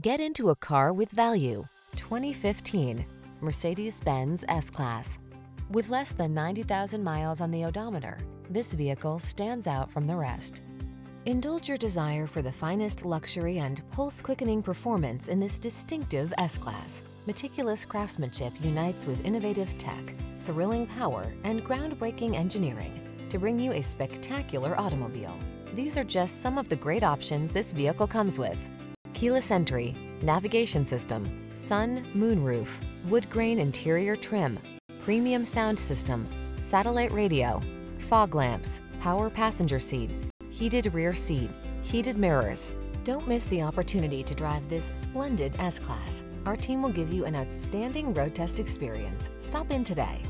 Get into a car with value. 2015 Mercedes-Benz S-Class. With less than 90,000 miles on the odometer, this vehicle stands out from the rest. Indulge your desire for the finest luxury and pulse-quickening performance in this distinctive S-Class. Meticulous craftsmanship unites with innovative tech, thrilling power, and groundbreaking engineering to bring you a spectacular automobile. These are just some of the great options this vehicle comes with. Keyless entry, navigation system, sun, moonroof, wood grain interior trim, premium sound system, satellite radio, fog lamps, power passenger seat, heated rear seat, heated mirrors. Don't miss the opportunity to drive this splendid S-Class. Our team will give you an outstanding road test experience. Stop in today.